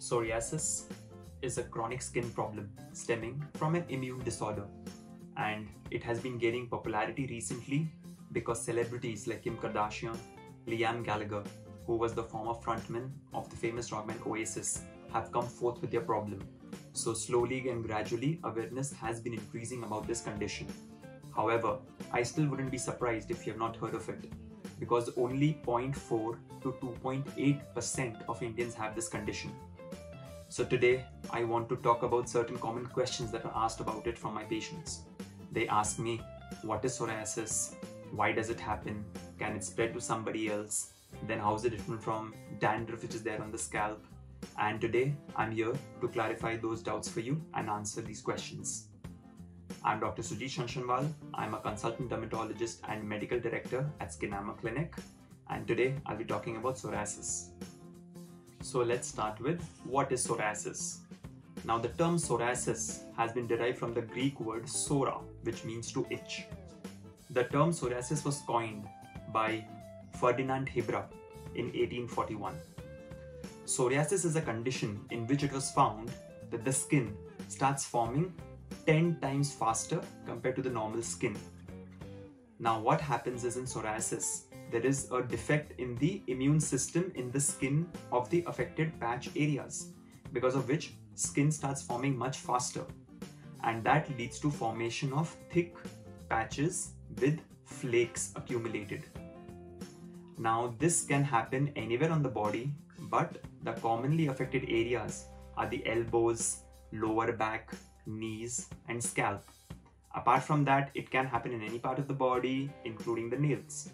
Psoriasis is a chronic skin problem stemming from an immune disorder, and it has been gaining popularity recently because celebrities like Kim Kardashian, Liam Gallagher, who was the former frontman of the famous rock band Oasis, have come forth with their problem. So, slowly and gradually, awareness has been increasing about this condition. However, I still wouldn't be surprised if you have not heard of it because only 0.4 to 2.8% of Indians have this condition. So today I want to talk about certain common questions that are asked about it from my patients. They ask me, what is psoriasis? Why does it happen? Can it spread to somebody else? Then how is it different from dandruff which is there on the scalp? And today I'm here to clarify those doubts for you and answer these questions. I'm Dr. Sujit Shanshanwal. I'm a consultant dermatologist and medical director at Skinama Clinic. And today I'll be talking about psoriasis. So let's start with what is psoriasis? Now the term psoriasis has been derived from the Greek word psora, which means to itch. The term psoriasis was coined by Ferdinand Hebra in 1841. Psoriasis is a condition in which it was found that the skin starts forming 10 times faster compared to the normal skin. Now, what happens is in psoriasis, there is a defect in the immune system in the skin of the affected patch areas, because of which skin starts forming much faster. And that leads to formation of thick patches with flakes accumulated. Now, this can happen anywhere on the body, but the commonly affected areas are the elbows, lower back, knees, and scalp. Apart from that, it can happen in any part of the body, including the nails.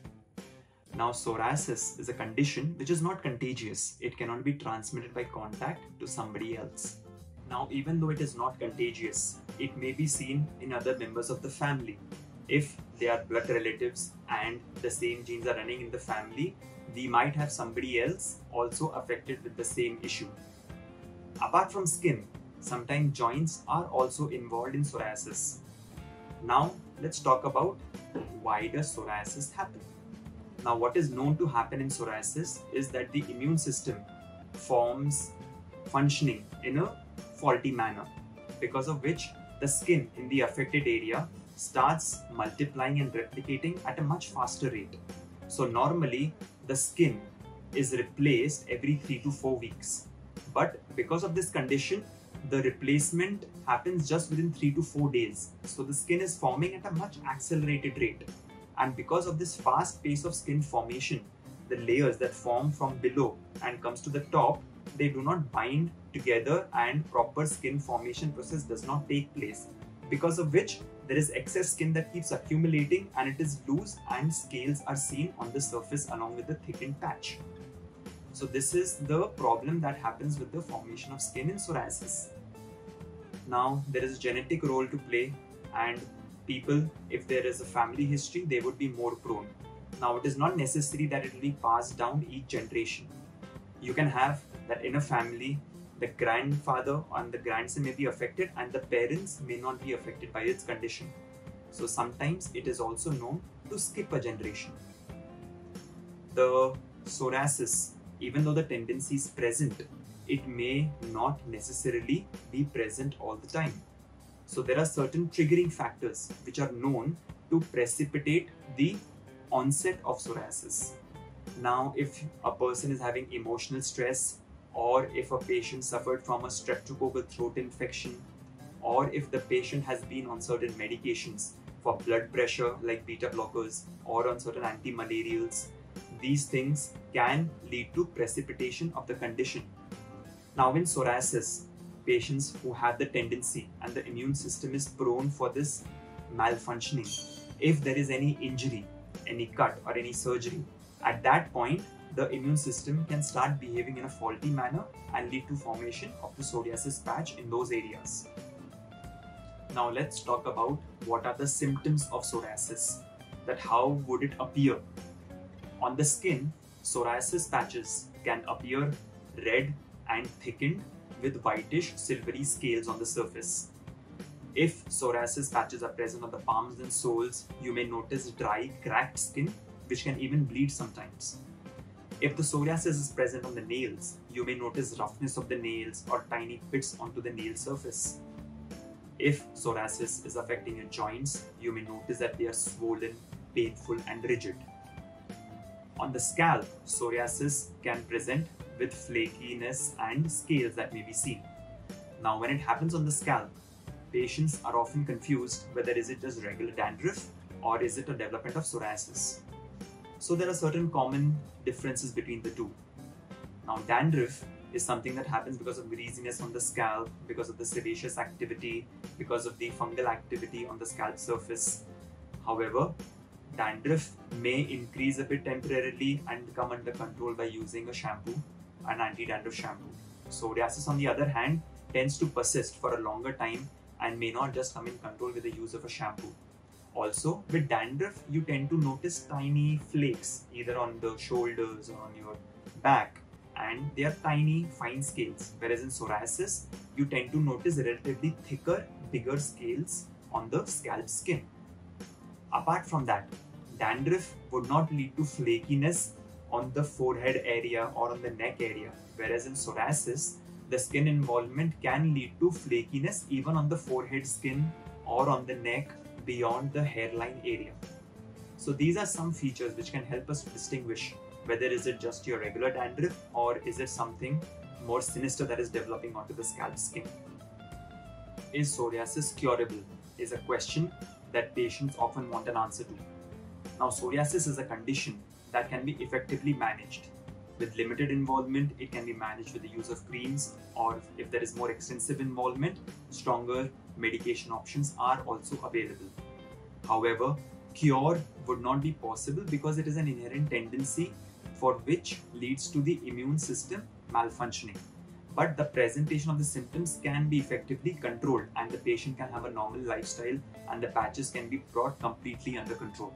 Now, psoriasis is a condition which is not contagious. It cannot be transmitted by contact to somebody else. Now, even though it is not contagious, it may be seen in other members of the family. If they are blood relatives and the same genes are running in the family, we might have somebody else also affected with the same issue. Apart from skin, sometimes joints are also involved in psoriasis. Now let's talk about why does psoriasis happen. Now what is known to happen in psoriasis is that the immune system forms functioning in a faulty manner because of which the skin in the affected area starts multiplying and replicating at a much faster rate. So normally the skin is replaced every 3 to 4 weeks. But because of this condition, the replacement happens just within 3 to 4 days. So the skin is forming at a much accelerated rate. And because of this fast pace of skin formation, the layers that form from below and comes to the top, they do not bind together and proper skin formation process does not take place. Because of which there is excess skin that keeps accumulating and it is loose and scales are seen on the surface along with the thickened patch. So this is the problem that happens with the formation of skin in psoriasis. Now there is a genetic role to play and people, if there is a family history, they would be more prone. Now it is not necessary that it will be passed down each generation. You can have that in a family, the grandfather and the grandson may be affected and the parents may not be affected by its condition. So sometimes it is also known to skip a generation. The psoriasis even though the tendency is present, it may not necessarily be present all the time. So there are certain triggering factors which are known to precipitate the onset of psoriasis. Now, if a person is having emotional stress, or if a patient suffered from a streptococcal throat infection, or if the patient has been on certain medications for blood pressure like beta blockers or on certain anti-malarials these things can lead to precipitation of the condition. Now, in psoriasis, patients who have the tendency and the immune system is prone for this malfunctioning, if there is any injury, any cut, or any surgery, at that point, the immune system can start behaving in a faulty manner and lead to formation of the psoriasis patch in those areas. Now let's talk about what are the symptoms of psoriasis, that how would it appear on the skin, psoriasis patches can appear red and thickened with whitish silvery scales on the surface. If psoriasis patches are present on the palms and soles, you may notice dry, cracked skin which can even bleed sometimes. If the psoriasis is present on the nails, you may notice roughness of the nails or tiny pits onto the nail surface. If psoriasis is affecting your joints, you may notice that they are swollen, painful, and rigid. On the scalp, psoriasis can present with flakiness and scales that may be seen. Now, when it happens on the scalp, patients are often confused whether is it just regular dandruff or is it a development of psoriasis. So there are certain common differences between the two. Now, dandruff is something that happens because of greasiness on the scalp, because of the sebaceous activity, because of the fungal activity on the scalp surface. However, dandruff may increase a bit temporarily and come under control by using a shampoo, an anti-dandruff shampoo. Psoriasis, on the other hand, tends to persist for a longer time and may not just come in control with the use of a shampoo. Also, with dandruff, you tend to notice tiny flakes either on the shoulders or on your back, and they are tiny, fine scales. Whereas in psoriasis, you tend to notice relatively thicker, bigger scales on the scalp skin. Apart from that, dandruff would not lead to flakiness on the forehead area or on the neck area, whereas in psoriasis, the skin involvement can lead to flakiness even on the forehead skin or on the neck beyond the hairline area. So these are some features which can help us distinguish whether is it just your regular dandruff or is it something more sinister that is developing onto the scalp skin. Is psoriasis curable? Is a question that patients often want an answer to. Now psoriasis is a condition that can be effectively managed. With limited involvement, it can be managed with the use of creams or if there is more extensive involvement, stronger medication options are also available. However, cure would not be possible because it is an inherent tendency for which leads to the immune system malfunctioning. But the presentation of the symptoms can be effectively controlled and the patient can have a normal lifestyle and the patches can be brought completely under control.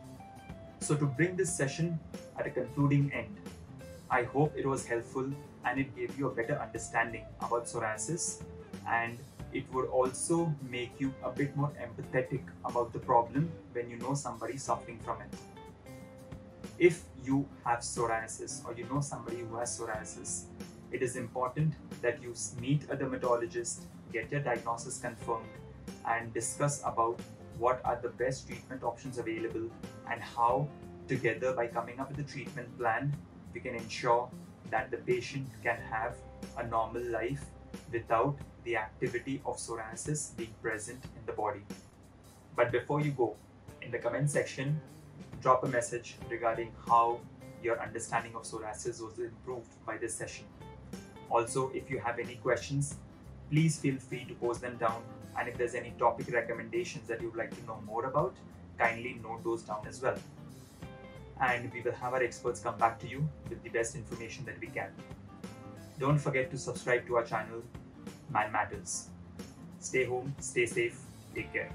So to bring this session at a concluding end, I hope it was helpful and it gave you a better understanding about psoriasis and it would also make you a bit more empathetic about the problem when you know somebody suffering from it. If you have psoriasis or you know somebody who has psoriasis, it is important that you meet a dermatologist, get your diagnosis confirmed, and discuss about what are the best treatment options available and how, together, by coming up with a treatment plan, we can ensure that the patient can have a normal life without the activity of psoriasis being present in the body. But before you go, in the comment section, drop a message regarding how your understanding of psoriasis was improved by this session. Also, if you have any questions, please feel free to post them down. And if there's any topic recommendations that you'd like to know more about, kindly note those down as well. And we will have our experts come back to you with the best information that we can. Don't forget to subscribe to our channel, Man Matters. Stay home, stay safe, take care.